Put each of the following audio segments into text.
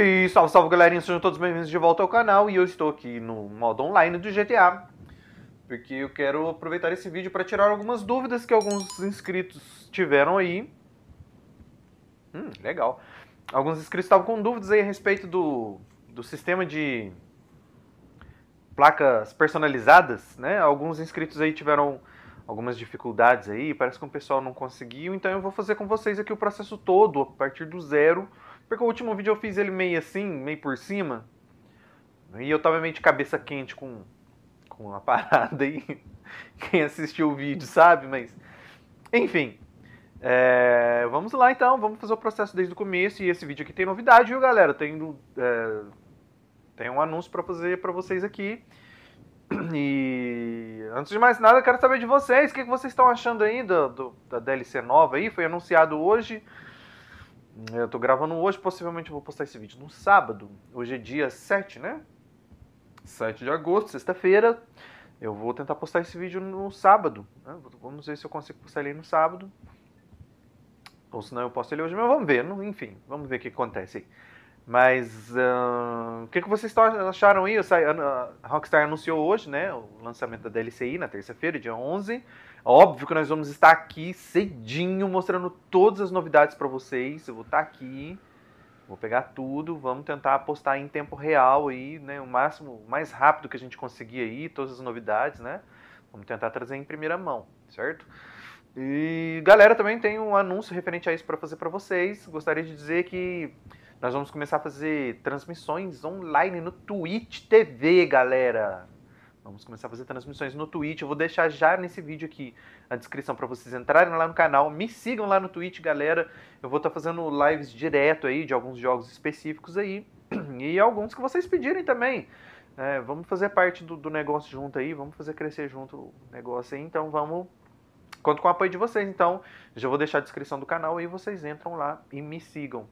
E salve, salve galerinha, sejam todos bem-vindos de volta ao canal e eu estou aqui no modo online do GTA porque eu quero aproveitar esse vídeo para tirar algumas dúvidas que alguns inscritos tiveram aí. Hum, legal. Alguns inscritos estavam com dúvidas aí a respeito do, do sistema de placas personalizadas, né? Alguns inscritos aí tiveram algumas dificuldades aí, parece que o pessoal não conseguiu, então eu vou fazer com vocês aqui o processo todo, a partir do zero porque o último vídeo eu fiz ele meio assim, meio por cima. E eu tava meio de cabeça quente com, com a parada aí. Quem assistiu o vídeo sabe, mas. Enfim. É, vamos lá então, vamos fazer o processo desde o começo. E esse vídeo aqui tem novidade, viu, galera? Tem, é, tem um anúncio para fazer para vocês aqui. E antes de mais nada, quero saber de vocês. O que, que vocês estão achando aí do, do, da DLC nova aí? Foi anunciado hoje. Eu tô gravando hoje, possivelmente eu vou postar esse vídeo no sábado. Hoje é dia 7, né? 7 de agosto, sexta-feira. Eu vou tentar postar esse vídeo no sábado. Né? Vamos ver se eu consigo postar ele no sábado. Ou se não, eu posto ele hoje, mas vamos ver. Enfim, vamos ver o que acontece aí. Mas o que, que vocês acharam aí? A Rockstar anunciou hoje né, o lançamento da DLC na terça-feira, dia 11. Óbvio que nós vamos estar aqui cedinho mostrando todas as novidades para vocês. Eu vou estar aqui, vou pegar tudo, vamos tentar postar em tempo real aí, né, o máximo, mais rápido que a gente conseguir aí, todas as novidades, né? Vamos tentar trazer em primeira mão, certo? E galera, também tem um anúncio referente a isso para fazer para vocês. Gostaria de dizer que nós vamos começar a fazer transmissões online no Twitch TV, galera. Vamos começar a fazer transmissões no Twitch. Eu vou deixar já nesse vídeo aqui a descrição para vocês entrarem lá no canal. Me sigam lá no Twitch, galera. Eu vou estar tá fazendo lives direto aí de alguns jogos específicos aí. E alguns que vocês pedirem também. É, vamos fazer parte do, do, negócio junto aí. Vamos fazer crescer junto o negócio aí. Então vamos. Conto com o apoio de vocês. Então, já vou deixar a descrição do canal aí. Vocês entram lá e me sigam.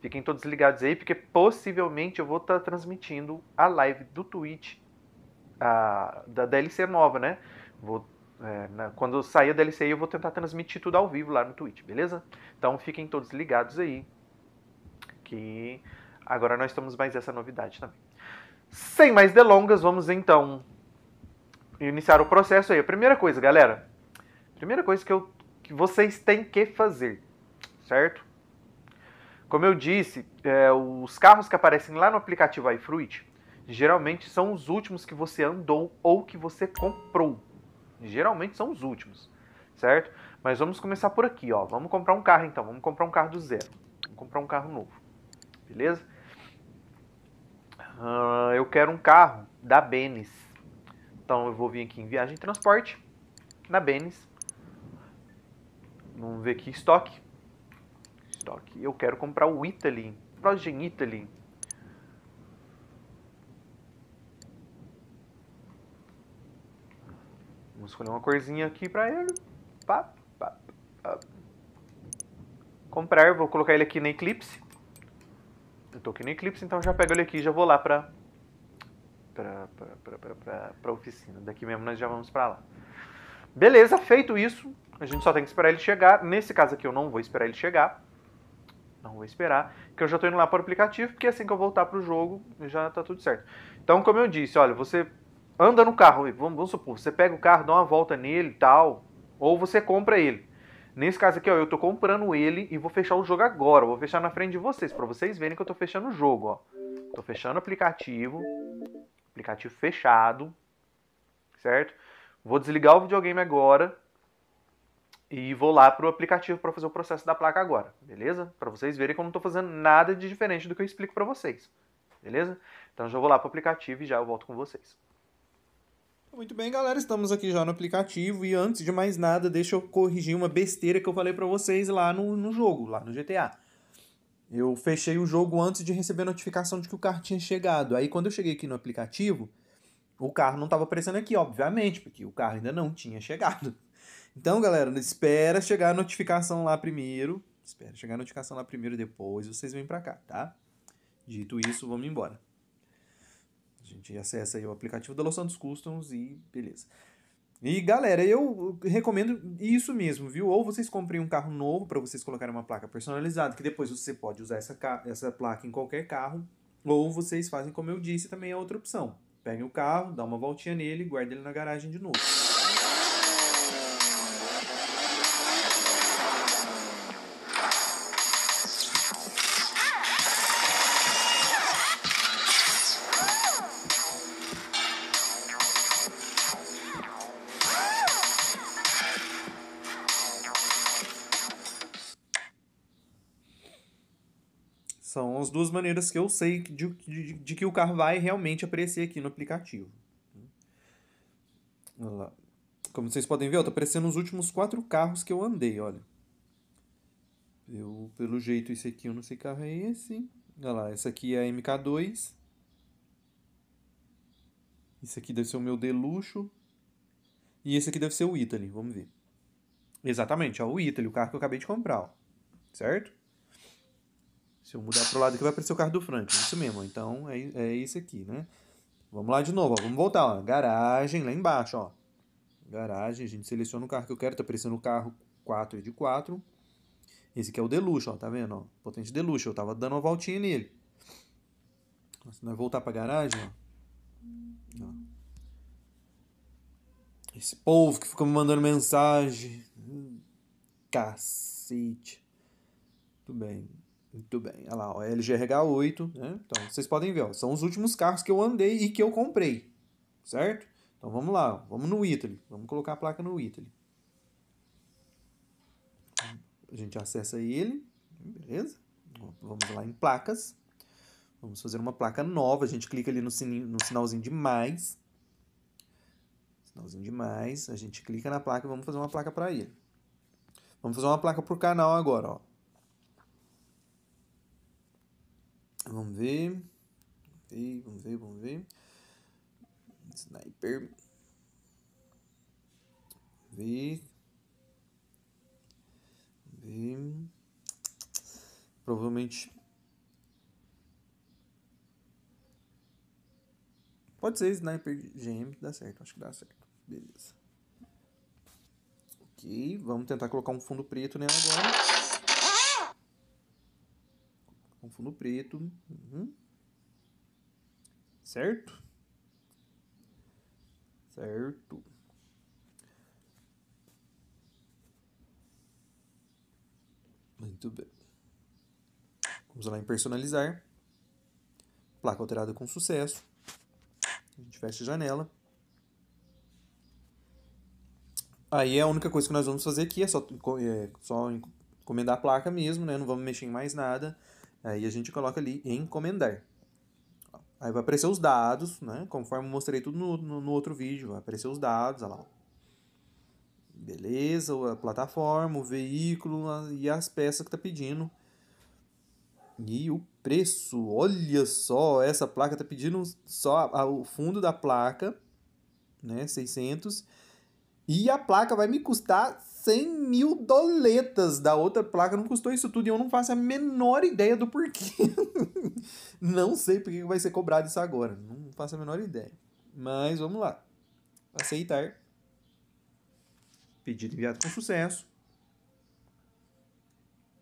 Fiquem todos ligados aí, porque possivelmente eu vou estar tá transmitindo a live do Twitch a, da DLC nova, né? Vou, é, na, quando sair a DLC eu vou tentar transmitir tudo ao vivo lá no Twitch, beleza? Então fiquem todos ligados aí, que agora nós temos mais essa novidade também. Sem mais delongas, vamos então iniciar o processo aí. A primeira coisa, galera, primeira coisa que, eu, que vocês têm que fazer, certo? Como eu disse, é, os carros que aparecem lá no aplicativo iFruit, geralmente são os últimos que você andou ou que você comprou. Geralmente são os últimos, certo? Mas vamos começar por aqui, ó. Vamos comprar um carro então, vamos comprar um carro do zero. Vamos comprar um carro novo, beleza? Uh, eu quero um carro da Benes. Então eu vou vir aqui em viagem e transporte, na Benes. Vamos ver aqui, estoque. Estoque. Eu quero comprar o Italy, Progen Italy. Vamos escolher uma corzinha aqui pra ele. Pá, pá, pá. Comprar, vou colocar ele aqui na Eclipse. Eu tô aqui no Eclipse, então já pego ele aqui e já vou lá pra, pra, pra, pra, pra, pra, pra oficina. Daqui mesmo nós já vamos pra lá. Beleza, feito isso, a gente só tem que esperar ele chegar. Nesse caso aqui eu não vou esperar ele chegar. Não vou esperar, que eu já estou indo lá para o aplicativo, porque assim que eu voltar para o jogo já está tudo certo. Então, como eu disse, olha, você anda no carro, vamos, vamos supor, você pega o carro, dá uma volta nele tal, ou você compra ele. Nesse caso aqui, ó, eu tô comprando ele e vou fechar o jogo agora. vou fechar na frente de vocês, para vocês verem que eu tô fechando o jogo, ó. Tô fechando o aplicativo. Aplicativo fechado. Certo? Vou desligar o videogame agora. E vou lá pro aplicativo para fazer o processo da placa agora. Beleza? Para vocês verem que eu não tô fazendo nada de diferente do que eu explico para vocês. Beleza? Então já vou lá pro aplicativo e já eu volto com vocês. Muito bem, galera, estamos aqui já no aplicativo e antes de mais nada, deixa eu corrigir uma besteira que eu falei para vocês lá no, no jogo, lá no GTA. Eu fechei o jogo antes de receber a notificação de que o carro tinha chegado. Aí quando eu cheguei aqui no aplicativo, o carro não estava aparecendo aqui, obviamente, porque o carro ainda não tinha chegado. Então, galera, espera chegar a notificação lá primeiro. Espera chegar a notificação lá primeiro, depois vocês vêm para cá, tá? Dito isso, vamos embora. A gente acessa aí o aplicativo da Los Santos Customs e beleza. E galera, eu recomendo isso mesmo, viu? Ou vocês comprem um carro novo para vocês colocarem uma placa personalizada, que depois você pode usar essa, essa placa em qualquer carro, ou vocês fazem como eu disse, também é outra opção. Peguem o carro, dá uma voltinha nele guardem ele na garagem de novo. As duas maneiras que eu sei de, de, de que o carro vai realmente aparecer aqui no aplicativo. Olha lá. Como vocês podem ver, está aparecendo os últimos quatro carros que eu andei, olha. Eu, pelo jeito, esse aqui eu não sei que carro é esse. Olha lá, essa aqui é a MK2. Esse aqui deve ser o meu Deluxo. E esse aqui deve ser o Italy, vamos ver. Exatamente, ó, o Italy, o carro que eu acabei de comprar, ó. Certo? Se eu mudar pro lado aqui, vai aparecer o carro do Frank. Isso mesmo. Então, é, é isso aqui, né? Vamos lá de novo, ó. Vamos voltar, ó. Garagem, lá embaixo, ó. Garagem, a gente seleciona o carro que eu quero. Tá aparecendo o carro 4 e de 4. Esse aqui é o Deluxe, ó. Tá vendo, ó? Potente Deluxe. Eu tava dando uma voltinha nele. Se nós voltar pra garagem, ó. ó. Esse povo que fica me mandando mensagem. Cacete. Tudo bem. Muito bem, olha lá, ó, LGRH8, né? Então, vocês podem ver, ó, são os últimos carros que eu andei e que eu comprei, certo? Então, vamos lá, vamos no Italy, vamos colocar a placa no Italy. A gente acessa ele, beleza? Vamos lá em placas, vamos fazer uma placa nova, a gente clica ali no, sininho, no sinalzinho de mais, sinalzinho de mais, a gente clica na placa e vamos fazer uma placa para ele. Vamos fazer uma placa para o canal agora, ó. Vamos ver. Vamos ver, vamos ver. Sniper. Ver. Ver. Provavelmente. Pode ser Sniper GM, dá certo, acho que dá certo. Beleza. Ok, vamos tentar colocar um fundo preto nela agora com fundo preto. Uhum. Certo? Certo. Muito bem. Vamos lá em personalizar. Placa alterada com sucesso. A gente fecha a janela. Aí a única coisa que nós vamos fazer aqui é só, é, só encomendar a placa mesmo, né? Não vamos mexer em mais nada. Aí a gente coloca ali encomendar. Aí vai aparecer os dados, né? Conforme eu mostrei tudo no, no, no outro vídeo. Vai aparecer os dados, olha lá. Beleza, a plataforma, o veículo e as peças que tá pedindo. E o preço, olha só, essa placa tá pedindo só o fundo da placa, né, 600. E a placa vai me custar 100 mil doletas da outra placa. Não custou isso tudo e eu não faço a menor ideia do porquê. não sei porque vai ser cobrado isso agora. Não faço a menor ideia. Mas vamos lá. Aceitar. Pedido enviado com sucesso.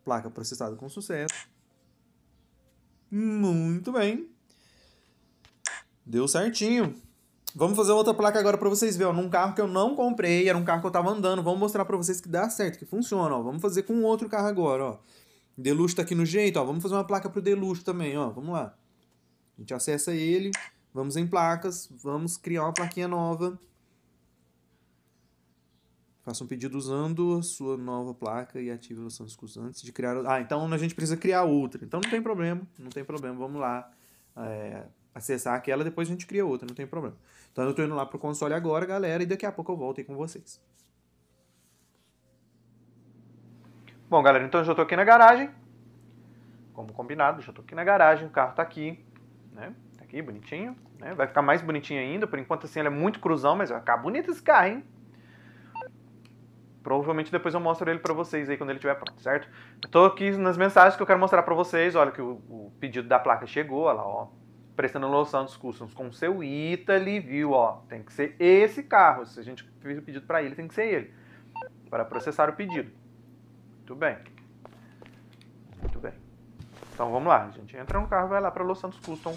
Placa processada com sucesso. Muito bem. Deu certinho. Vamos fazer outra placa agora para vocês verem, ó, num carro que eu não comprei, era um carro que eu tava andando, vamos mostrar para vocês que dá certo, que funciona, ó. Vamos fazer com outro carro agora, ó. Deluxe tá aqui no jeito, ó. Vamos fazer uma placa pro Deluxe também, ó. Vamos lá. A gente acessa ele, vamos em placas, vamos criar uma plaquinha nova. Faça um pedido usando a sua nova placa e ative os seus antes de criar. Ah, então a gente precisa criar outra. Então não tem problema, não tem problema. Vamos lá. É, acessar aquela, depois a gente cria outra, não tem problema. Então eu tô indo lá pro console agora, galera, e daqui a pouco eu volto aí com vocês. Bom, galera, então eu já tô aqui na garagem. Como combinado, já tô aqui na garagem, o carro tá aqui, né? Tá aqui, bonitinho, né? Vai ficar mais bonitinho ainda, por enquanto assim ele é muito cruzão, mas vai ficar bonito esse carro, hein? Provavelmente depois eu mostro ele pra vocês aí quando ele estiver pronto, certo? Eu tô aqui nas mensagens que eu quero mostrar pra vocês, olha que o, o pedido da placa chegou, olha lá, ó aparecendo Los Santos Customs com seu Italy, viu? Ó, tem que ser esse carro. Se a gente fez o pedido para ele, tem que ser ele. Para processar o pedido. Muito bem. Muito bem. Então vamos lá. A gente entra no carro vai lá para Los Santos Custom.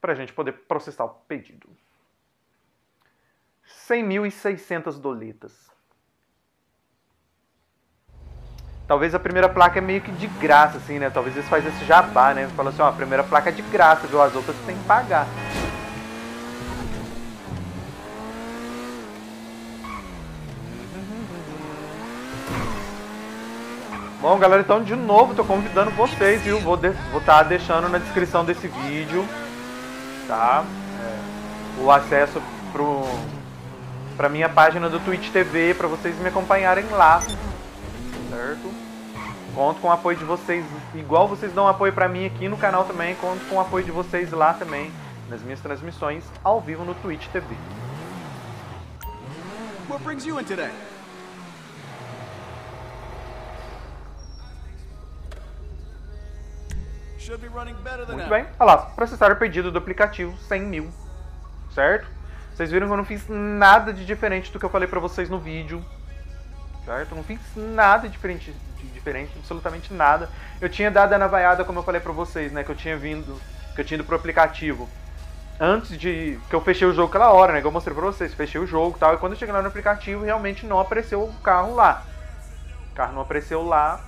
Para a gente poder processar o pedido. 100.600 doletas. Talvez a primeira placa é meio que de graça, assim, né? Talvez eles fazem esse jabá, né? Fala assim, ó, a primeira placa é de graça, viu? As outras tem que pagar. Bom, galera, então de novo tô convidando vocês, viu? Vou estar de, tá deixando na descrição desse vídeo, tá? É, o acesso pro, pra minha página do Twitch TV, para vocês me acompanharem lá certo? Conto com o apoio de vocês, igual vocês dão apoio para mim aqui no canal também, conto com o apoio de vocês lá também, nas minhas transmissões ao vivo no Twitch TV. What brings you in today? Muito bem, olha lá, processar o pedido do aplicativo 100 mil, certo? Vocês viram que eu não fiz nada de diferente do que eu falei pra vocês no vídeo, certo? Não fiz nada diferente, diferente, absolutamente nada. Eu tinha dado a navaiada, como eu falei pra vocês, né? Que eu tinha vindo, que eu tinha ido pro aplicativo antes de que eu fechei o jogo aquela hora, né? Que eu mostrei pra vocês, fechei o jogo e tal. E quando eu cheguei lá no aplicativo, realmente não apareceu o carro lá. O carro não apareceu lá,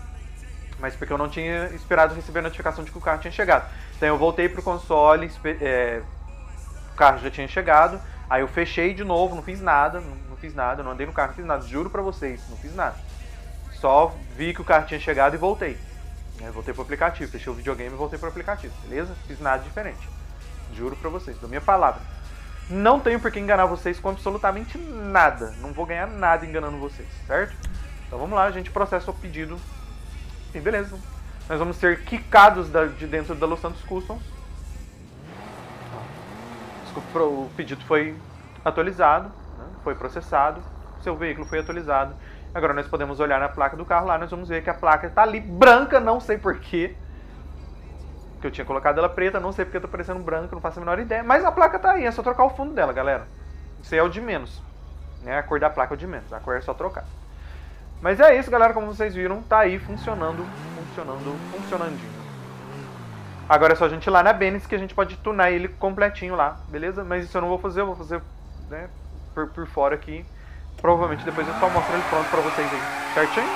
mas porque eu não tinha esperado receber a notificação de que o carro tinha chegado. Então eu voltei pro console, é, o carro já tinha chegado. Aí eu fechei de novo, não fiz nada, não, não fiz nada, não andei no carro, não fiz nada, juro pra vocês, não fiz nada. Só vi que o carro tinha chegado e voltei. É, voltei pro aplicativo, fechei o videogame e voltei pro aplicativo, beleza? Fiz nada diferente. Juro pra vocês, dou minha palavra. Não tenho por que enganar vocês com absolutamente nada. Não vou ganhar nada enganando vocês, certo? Então vamos lá, a gente processa o pedido. E beleza. Nós vamos ser quicados de dentro da Los Santos Customs o pedido foi atualizado, né? foi processado, seu veículo foi atualizado. Agora nós podemos olhar na placa do carro lá, nós vamos ver que a placa está ali branca, não sei porquê. Que eu tinha colocado ela preta, não sei porque está parecendo branca, não faço a menor ideia. Mas a placa está aí, é só trocar o fundo dela, galera. Isso aí é o de menos. Né? A cor da placa é o de menos, a cor é só trocar. Mas é isso, galera, como vocês viram, tá aí funcionando, funcionando, funcionandinho. Agora é só a gente ir lá na Benes que a gente pode tunar ele completinho lá, beleza? Mas isso eu não vou fazer, eu vou fazer né, por, por fora aqui. Provavelmente depois eu só mostro ele pronto pra vocês aí, certinho?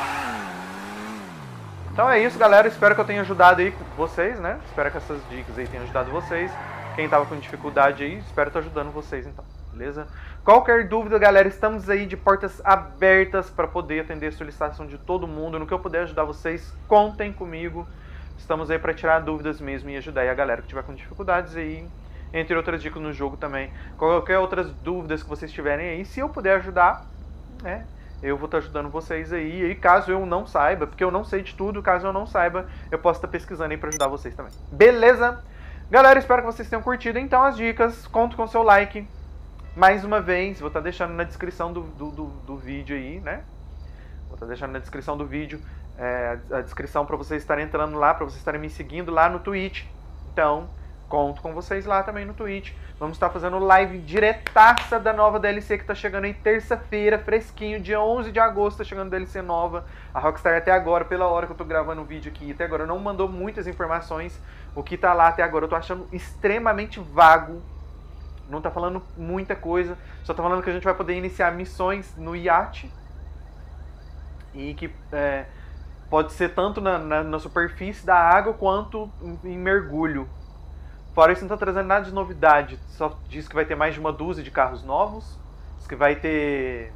Então é isso, galera. Espero que eu tenha ajudado aí vocês, né? Espero que essas dicas aí tenham ajudado vocês. Quem tava com dificuldade aí, espero estar ajudando vocês então, beleza? Qualquer dúvida, galera, estamos aí de portas abertas para poder atender a solicitação de todo mundo. No que eu puder ajudar vocês, contem comigo. Estamos aí para tirar dúvidas mesmo e ajudar a galera que tiver com dificuldades aí, entre outras dicas no jogo também. Qualquer outras dúvidas que vocês tiverem aí, se eu puder ajudar, né? Eu vou estar ajudando vocês aí. E caso eu não saiba, porque eu não sei de tudo, caso eu não saiba, eu posso estar pesquisando aí para ajudar vocês também. Beleza? Galera, espero que vocês tenham curtido então as dicas. Conto com seu like. Mais uma vez, vou estar deixando na descrição do, do, do, do vídeo aí, né? Vou estar deixando na descrição do vídeo é, a descrição para vocês estarem entrando lá, para vocês estarem me seguindo lá no Twitch. Então, conto com vocês lá também no Twitch. Vamos estar fazendo live diretaça da nova DLC que está chegando em terça-feira, fresquinho, dia 11 de agosto, está chegando DLC nova. A Rockstar até agora, pela hora que eu estou gravando o vídeo aqui, até agora não mandou muitas informações. O que está lá até agora eu estou achando extremamente vago. Não está falando muita coisa, só está falando que a gente vai poder iniciar missões no iate. E que é, Pode ser tanto na, na, na superfície da água quanto em, em mergulho. Fora isso, não está trazendo nada de novidade. Só diz que vai ter mais de uma dúzia de carros novos. Diz que vai ter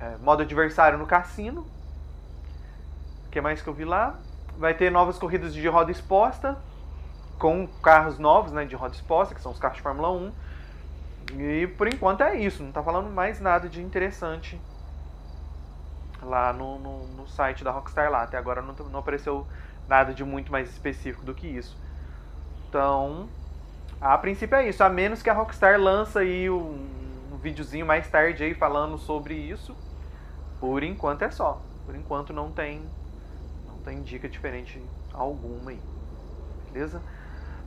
é, modo adversário no cassino. O que mais que eu vi lá? Vai ter novas corridas de roda exposta. Com carros novos né, de roda exposta, que são os carros de Fórmula 1. E por enquanto é isso. Não está falando mais nada de interessante lá no, no, no, site da Rockstar lá. Até agora não, não apareceu nada de muito mais específico do que isso. Então, a princípio é isso. A menos que a Rockstar lança aí um, um videozinho mais tarde aí falando sobre isso. Por enquanto é só. Por enquanto não tem não tem dica diferente alguma aí. beleza?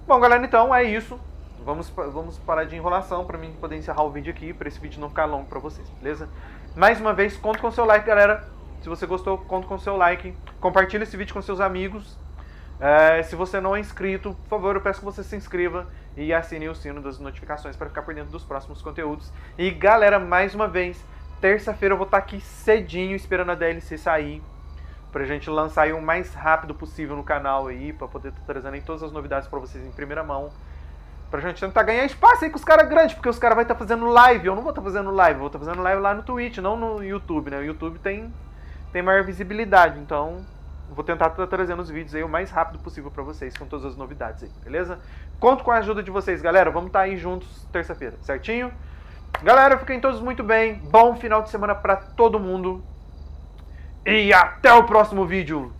Bom, galera, então é isso. Vamos, vamos parar de enrolação para mim poder encerrar o vídeo aqui, para esse vídeo não ficar longo para vocês, beleza? Mais uma vez, conto com seu like, galera. Se você gostou, conto com seu like. Compartilhe esse vídeo com seus amigos. É, se você não é inscrito, por favor, eu peço que você se inscreva e assine o sino das notificações para ficar por dentro dos próximos conteúdos. E galera, mais uma vez, terça-feira eu vou estar aqui cedinho esperando a DLC sair pra gente lançar aí o mais rápido possível no canal aí, pra poder estar trazendo aí todas as novidades para vocês em primeira mão. Pra gente tentar ganhar espaço aí com os caras grandes, porque os caras vão estar fazendo live. Eu não vou estar fazendo live, vou estar fazendo live lá no Twitch, não no YouTube, né? O YouTube tem, tem maior visibilidade, então vou tentar estar trazendo os vídeos aí o mais rápido possível para vocês, com todas as novidades aí, beleza? Conto com a ajuda de vocês, galera. Vamos estar aí juntos terça-feira, certinho? Galera, fiquem todos muito bem. Bom final de semana para todo mundo. E até o próximo vídeo.